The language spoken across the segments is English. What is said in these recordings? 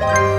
Bye.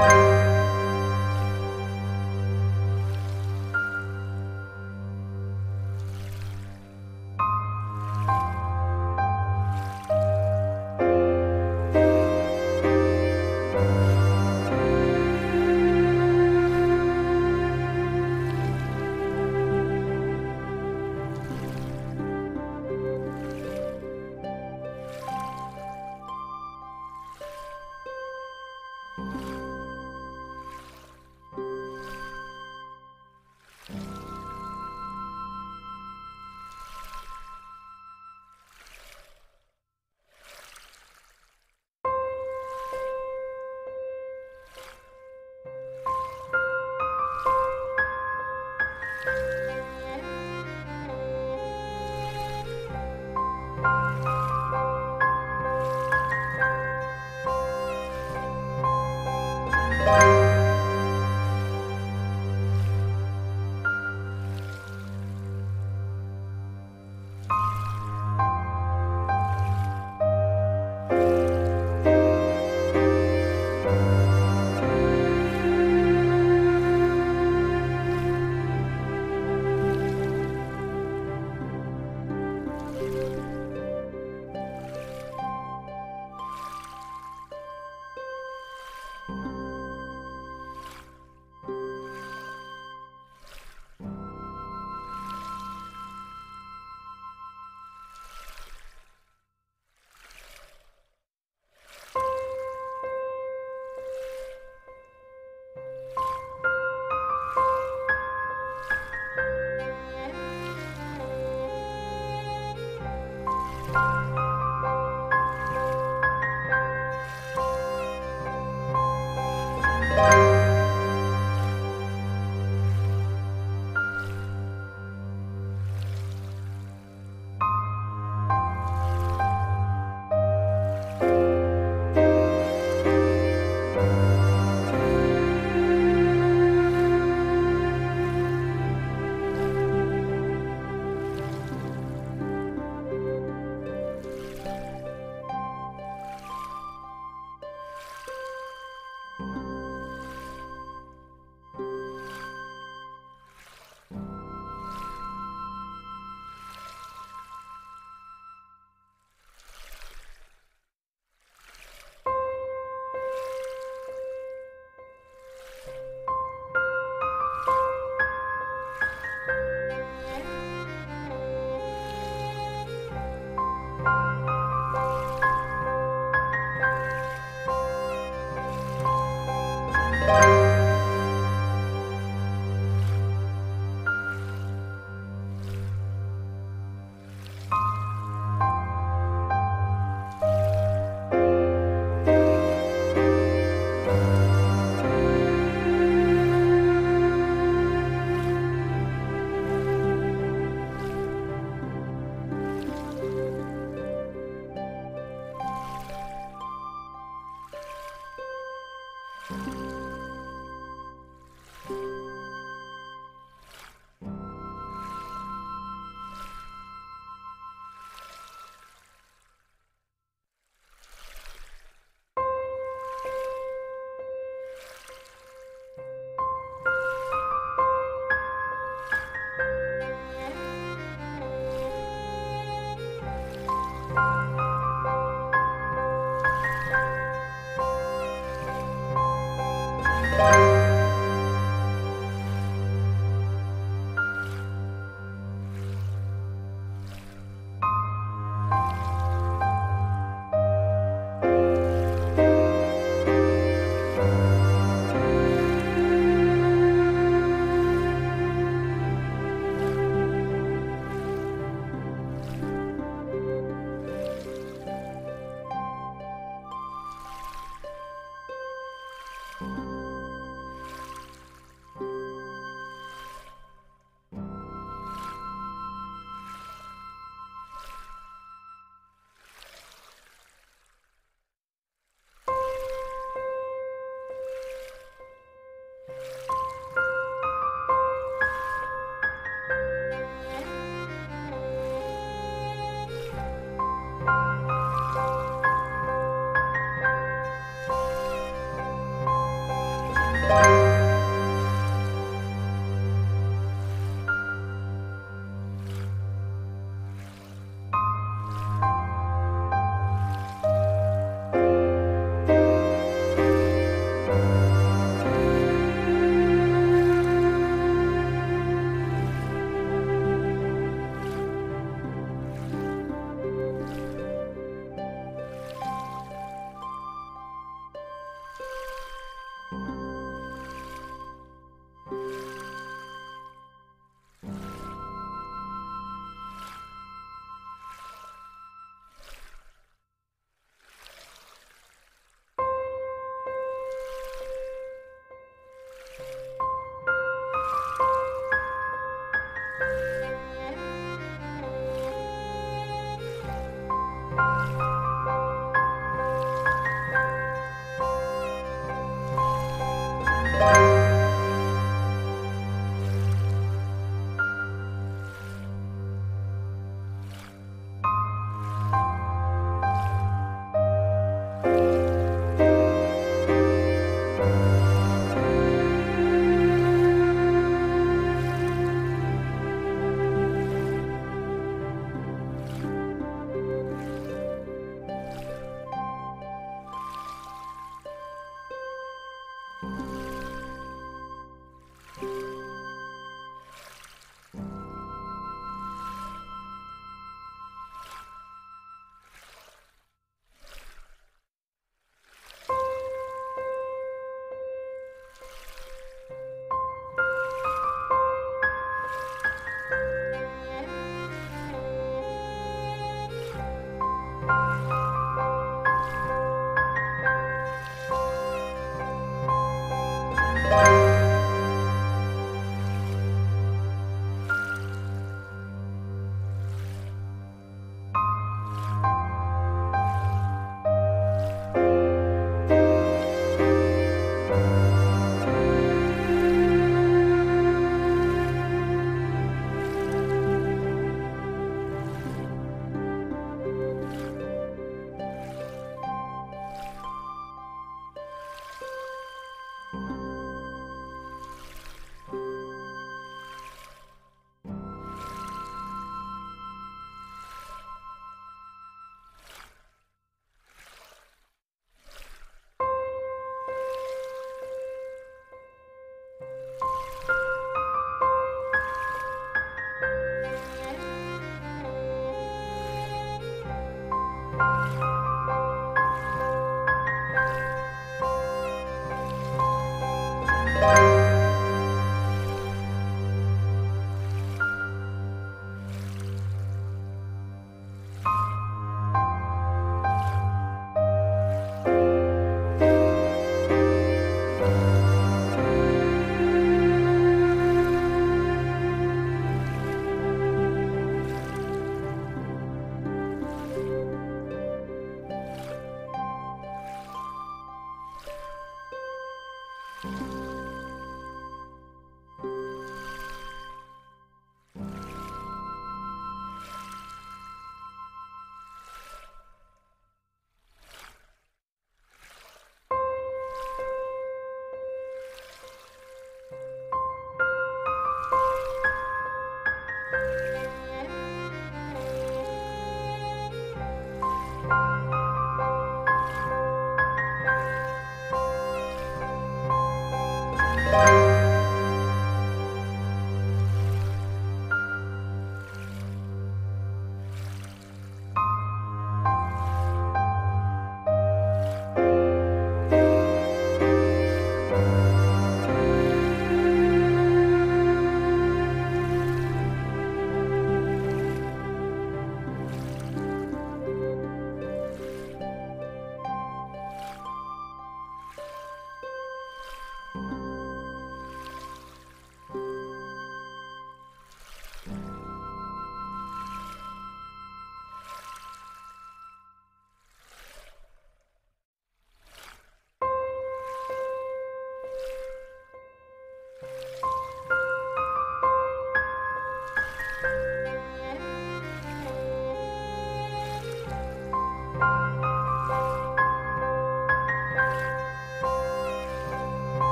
Bye.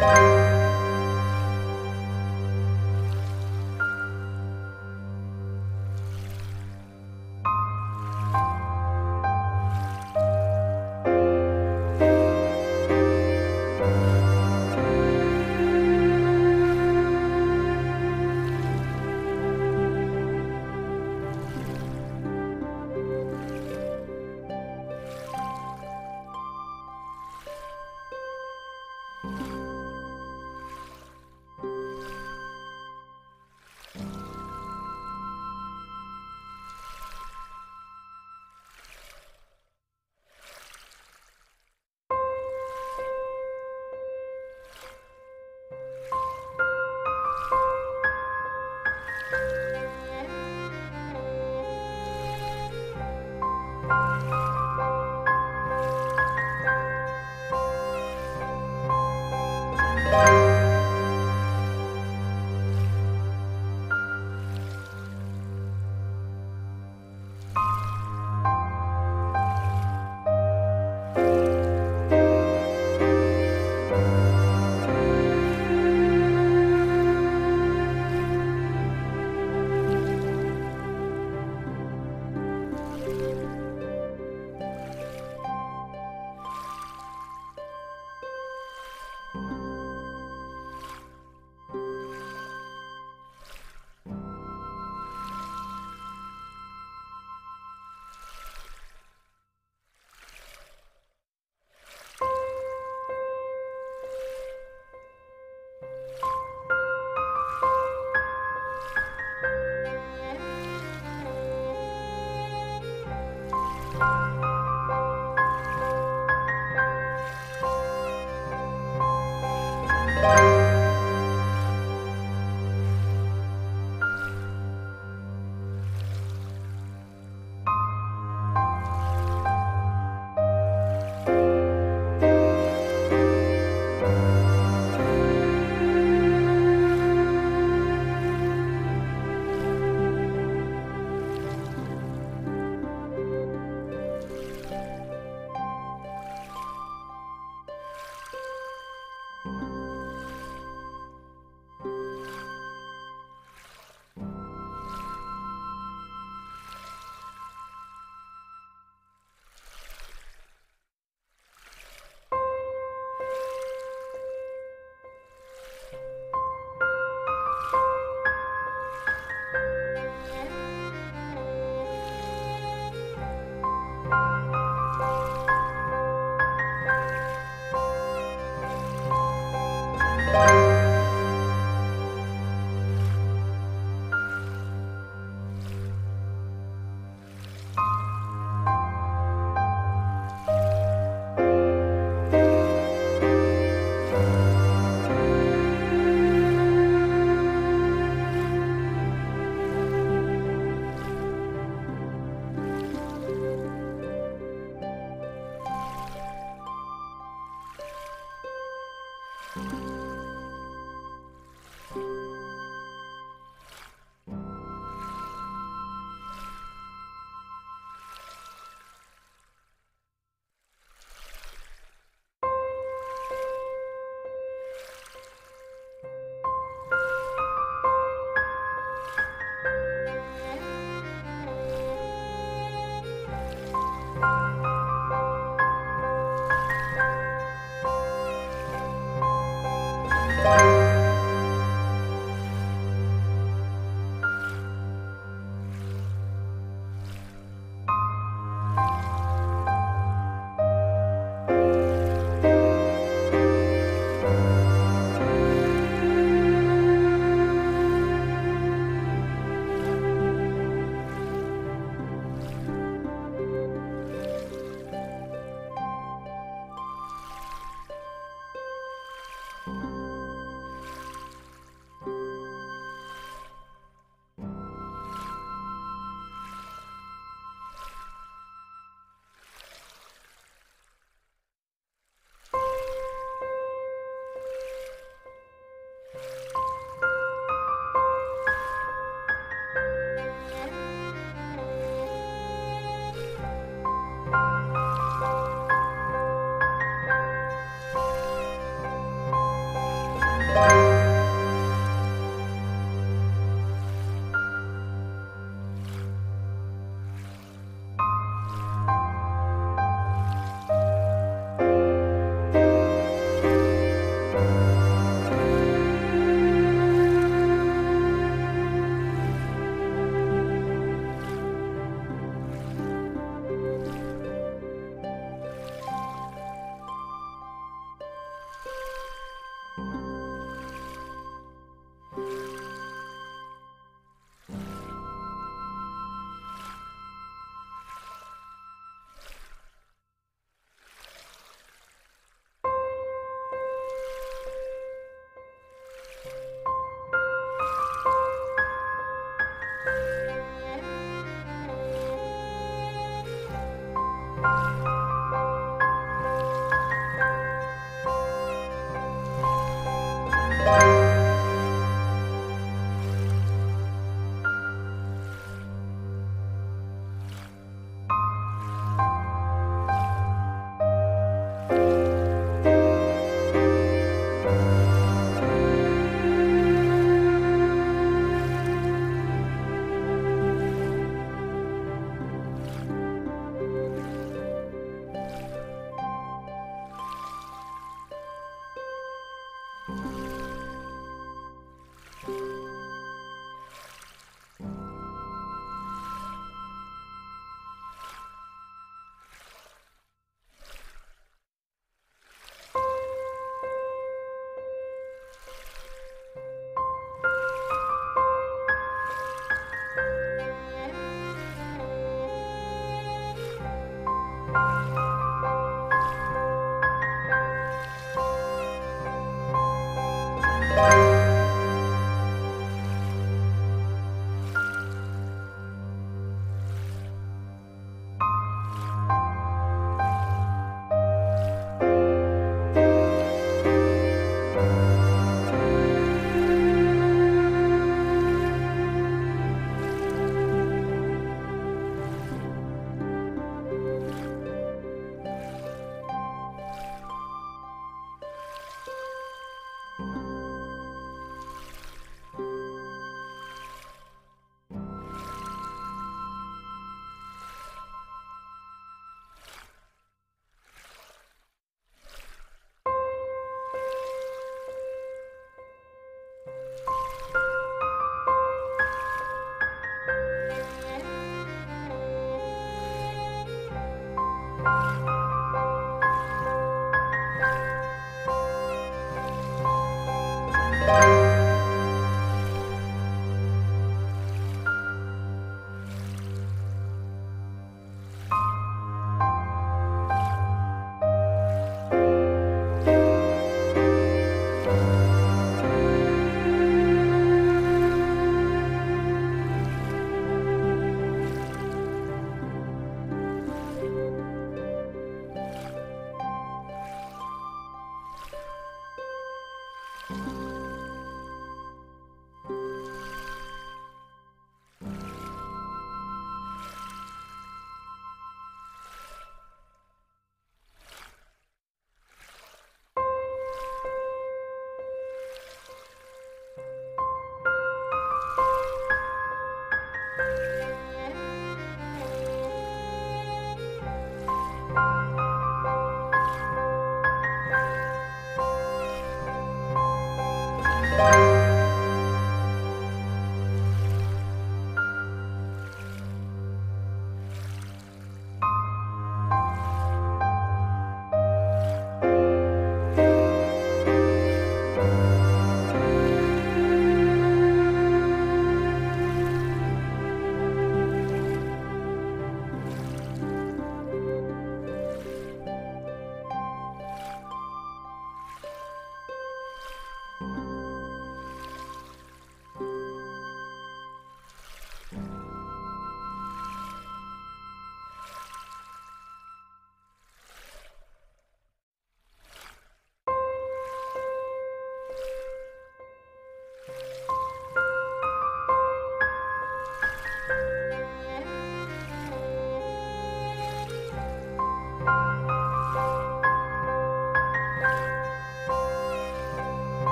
Bye.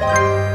Bye.